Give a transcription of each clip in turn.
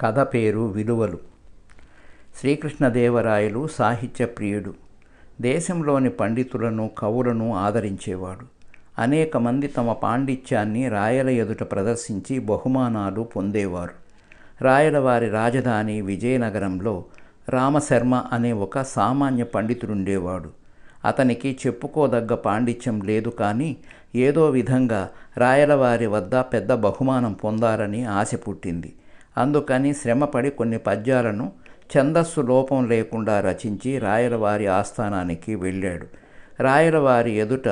కథ పేరు విలువలు. శ్రీకృష్ణదేవరాయలు సాహిత్య ప్రియుడు. దేశంలోని పండితులను కవులను ఆదరించేవాడు. అనేక మంది తమ పాండిత్యాన్ని రాయల ఎదుట ప్రదర్శించి బహుమానాలు పొందేవారు. రాయలవారి రాజధాని విజయనగరంలో రామశర్మ అనే ఒక సామాన్య పండితుడుండేవాడు. అతనికి చెప్పుకోదగ్గ పాండిత్యం లేదు కానీ ఏదో విధంగా రాయలవారి వద్ద పెద్ద బహుమానం పొందాలని ఆశ పుట్టింది. అందుకని శ్రమపడి కొన్ని పద్యాలను ఛందస్సు లోపం లేకుండా రచించి రాయలవారి ఆస్థానానికి వెళ్ళాడు. రాయలవారి ఎదుట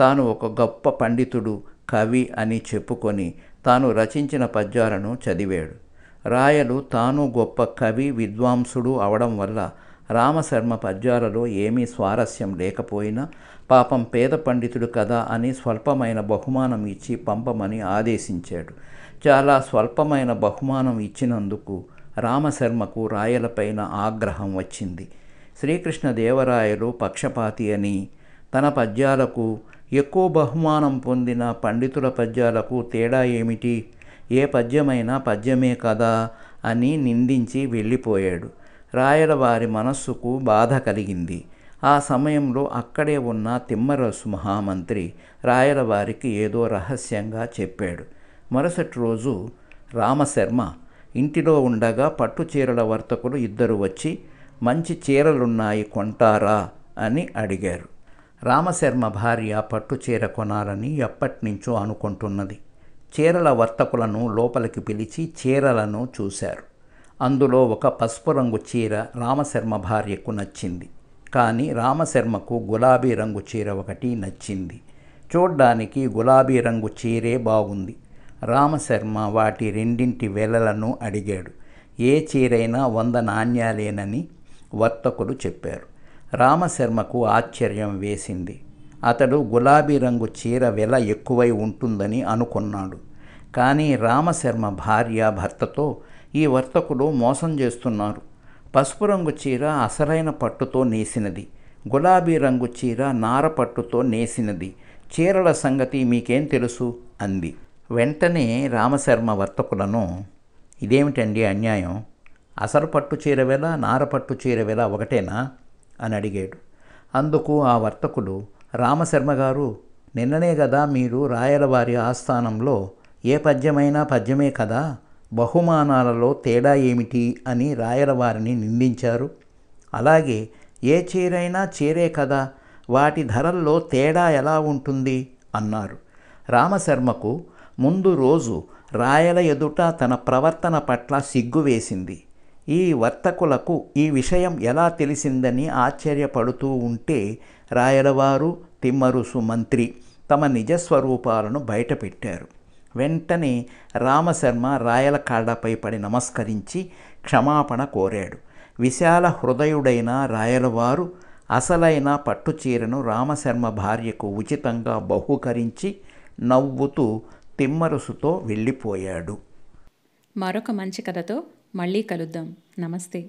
తాను ఒక గొప్ప పండితుడు కవి అని చెప్పుకొని తాను రచించిన పద్యాలను చదివాడు. రాయలు తాను గొప్ప కవి విద్వాంసుడు అవడం వల్ల రామశర్మ పద్యాలలో ఏమీ స్వారస్యం లేకపోయినా పాపం పేద పండితుడు కదా అని స్వల్పమైన బహుమానం ఇచ్చి పంపమని ఆదేశించాడు. చాలా స్వల్పమైన బహుమానం ఇచ్చినందుకు రామశర్మకు రాయలపైన ఆగ్రహం వచ్చింది. శ్రీకృష్ణదేవరాయలు పక్షపాతి అని తన పద్యాలకు ఎక్కువ బహుమానం పొందిన పండితుల పద్యాలకు తేడా ఏమిటి? ఏ పద్యమైనా పద్యమే కదా అని నిందించి వెళ్ళిపోయాడు. రాయల వారి మనస్సుకు బాధ కలిగింది. ఆ సమయంలో అక్కడే ఉన్న తిమ్మరసు మహామంత్రి రాయల వారికి ఏదో రహస్యంగా చెప్పాడు. మరుసటి రోజు రామశర్మ ఇంటిలో ఉండగా పట్టు చీరల వర్తకులు ఇద్దరు వచ్చి మంచి చీరలున్నాయి కొంటారా? అని అడిగారు. రామశర్మ భార్య పట్టు చీర కొనాలని ఎప్పటినుంచో అనుకుంటున్నది. చీరల వర్తకులను లోపలికి పిలిచి చీరలను చూశారు. అందులో ఒక పసుపు రంగు చీర రామశర్మ భార్యకు నచ్చింది. కానీ రామశర్మకు గులాబీ రంగు చీర ఒకటి నచ్చింది. చూడ్డానికి గులాబీ రంగు చీరే బాగుంది. రామశర్మ వాటి రెండింటి వెలలను అడిగాడు. ఏ చీరైనా వంద నాణ్యాలేనని వర్తకులు చెప్పారు. రామశర్మకు ఆశ్చర్యం వేసింది. అతడు గులాబీ రంగు చీర వెల ఎక్కువై ఉంటుందని అనుకున్నాడు. కానీ రామశర్మ భార్య భర్తతో ఈ వర్తకులు మోసం చేస్తున్నారు. పసుపు రంగు చీర అసలైన పట్టుతో నేసినది. గులాబీ రంగు చీర నార పట్టుతో నేసినది. చీరల సంగతి మీకేం తెలుసు? అంది. వెంటనే రామశర్మ వర్తకులను ఇదేమిటండి అన్యాయం? అసలు పట్టు చీర వేళ నార పట్టు చీర వేళ ఒకటేనా? అని అడిగాడు. అందుకు ఆ వర్తకులు రామశర్మ గారు నిన్ననే కదా మీరు రాయలవారి ఆస్థానంలో ఏ పద్యమైనా పద్యమే కదా? బహుమానాలలో తేడా ఏమిటి అని రాయలవారిని నిందించారు. అలాగే ఏ చీరైనా చీరే కదా వాటి ధరల్లో తేడా ఎలా ఉంటుంది? అన్నారు. రామశర్మకు ముందు రోజు రాయల ఎదుట తన ప్రవర్తన పట్ల సిగ్గు వేసింది. ఈ వర్తకులకు ఈ విషయం ఎలా తెలిసిందని ఆశ్చర్యపడుతూ ఉంటే రాయలవారు తిమ్మరుసు మంత్రి తమ నిజస్వరూపాలను బయటపెట్టారు. వెంటనే రామశర్మ రాయల కాడపై పడి నమస్కరించి క్షమాపణ కోరాడు. విశాల హృదయుడైన రాయలవారు అసలైన పట్టుచీరను రామశర్మ భార్యకు ఉచితంగా బహుకరించి నవ్వుతూ తిమ్మరుసుతో వెళ్ళిపోయాడు. మరొక మంచి కథతో మళ్ళీ కలుద్దాం. నమస్తే.